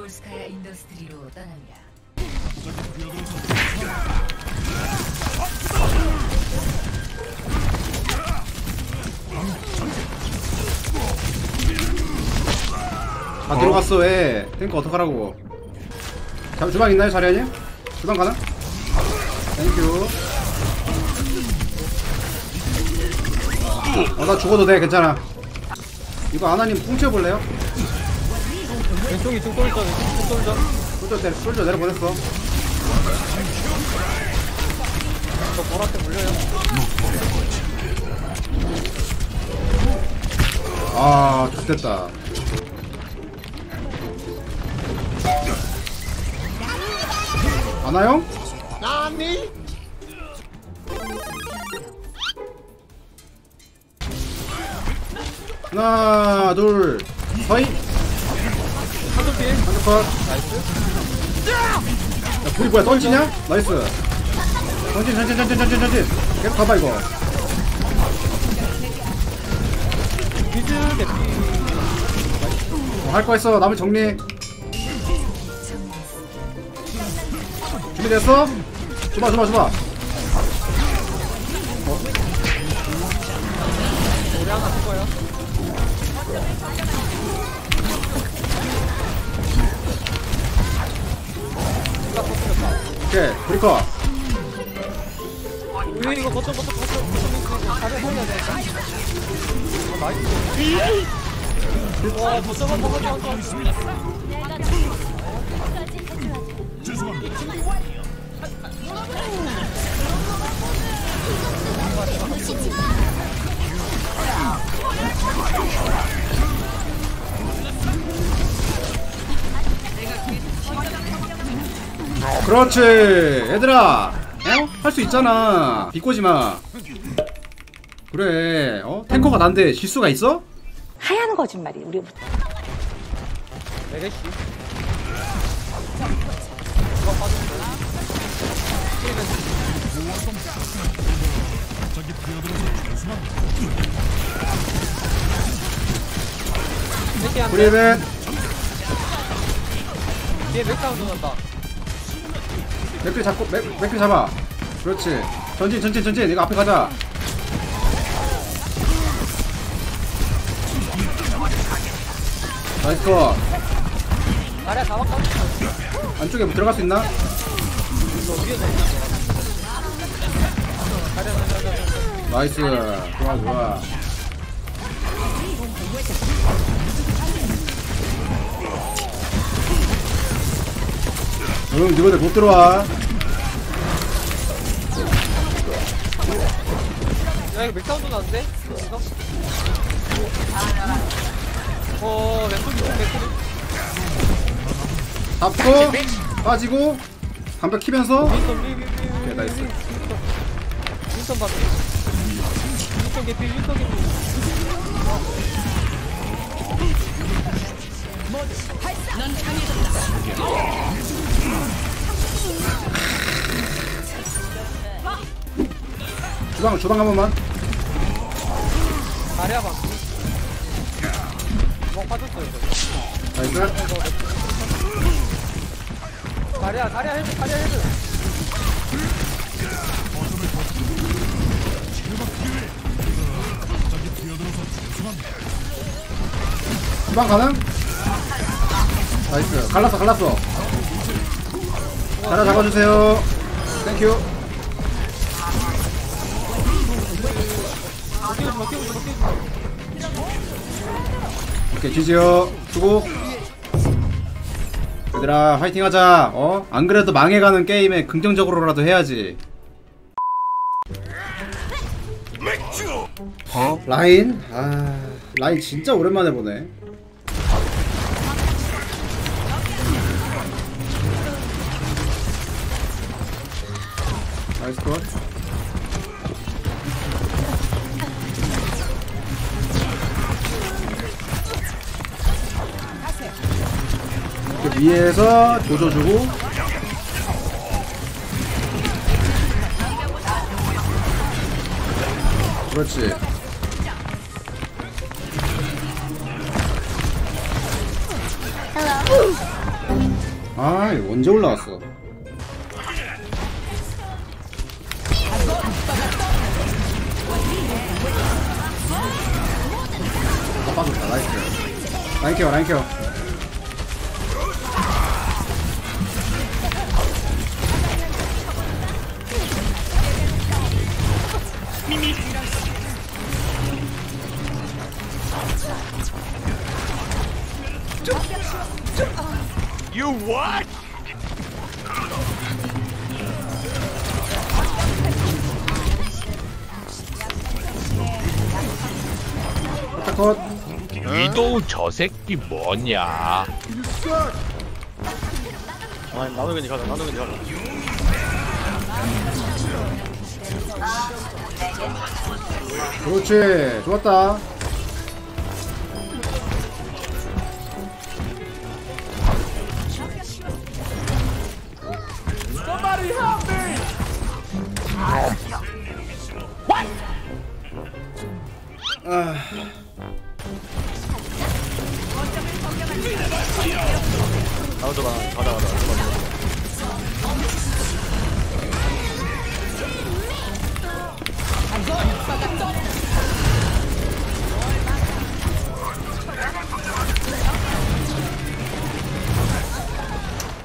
볼스카야 인더스트리로 떠납니다. 아 들어갔어 왜 탱크 어떡하라고 자, 주방 있나요 자리아님? 주방 가나? thank you 어나 죽어도 돼 괜찮아 이거 아나님 뭉쳐볼래요? 왼쪽 2층 쏠져 왼쪽 쏠져 솔저 내 솔저 내려 보냈어. 저 보라색 물려요. 아 좋됐다. 아나형? 아니? 하나 둘 서이 컷. 야, 불이 뭐야? 던지냐? nice. 전진 전진 전진 전진 전진. 계속 가봐 이거. 비즈 대피 어, 할거 있어. 남은 정리. 준비됐어? 줘봐 줘봐 줘봐. 우리 하나 죽어요 오케이 브리커. 왜 이거 거쳐 거쳐 거쳐 거쳐 가려 살려야 돼 어, 나이스. 와 거쳐가 거쳐 거 그렇지 얘들아 어? 할 수 있잖아 비꼬지마 그래 어? 탱커가 난데 실수가 있어? 하얀 거짓말이 우리부터. 한 브리벤 뒤에 맥다운드 난다 맥크 잡고 맥, 맥크 잡아. 그렇지. 전진 전진 전진. 내가 앞에 가자. nice 컷. 안쪽에 뭐 들어갈 수 있나? nice. 좋아 좋아 응 니네들 못 들어와 야 이거 맥다운드 나는데? 이거? 어 왼쪽 이쪽 맥다운드 잡고 빠지고 방벽 키면서 윈선 오케이, nice. 윈선 받아 윈선 개피 윈선 개피 주방 주방 한 번만 다리야 봐. 뭐 빠졌어 이거. nice 다리야 다리야 헤드 다리야 헤드. 주방 가능? nice 갈랐어 갈랐어 하나 잡아주세요 thank you. 오케이 GG요 수고 얘들아 화이팅 하자 어? 안 그래도 망해가는 게임에 긍정적으로라도 해야지 어? 라인? 아 라인 진짜 오랜만에 보네 나이스 컷. 이렇게 위에서 조져주고. 그렇지. 아 언제 올라왔어 라인 케어 라인 케어 You what? 컷 위도우 저 새끼 뭐냐? 아 나노겐지 가자 나노겐지 가자. 그렇지 좋았다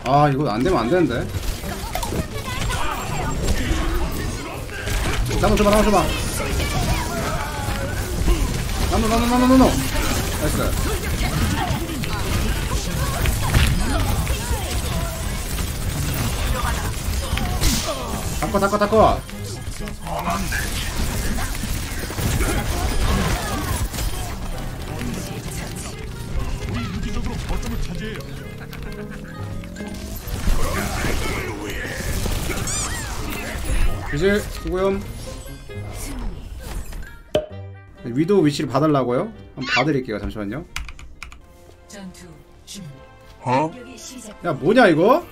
아 이거 안 되면 안 되는데. 나눠 줘봐 나눠 줘봐. 나눠 나눠 나눠 나눠 나이스. 닦어 닦어 닦어 이제 수고염 위도우 위치를 봐달라고요? 한번 봐드릴게요 잠시만요. 어? 야 뭐냐 이거?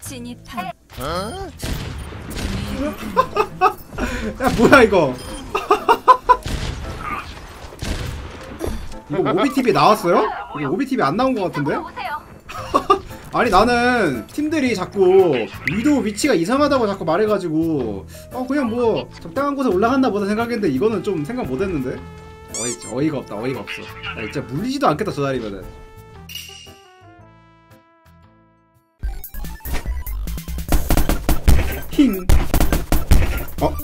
진입한 야 뭐야 이거 이거 오비TV에 나왔어요? 이거 오비TV에 안 나온 것 같은데? 아니 나는 팀들이 자꾸 위도우 위치가 이상하다고 자꾸 말해가지고 어 그냥 뭐 적당한 곳에 올라갔나 보다 생각했는데 이거는 좀 생각 못했는데 어이, 어이가 없다 어이가 없어 야, 진짜 물리지도 않겠다 저 자리면은 힝 어?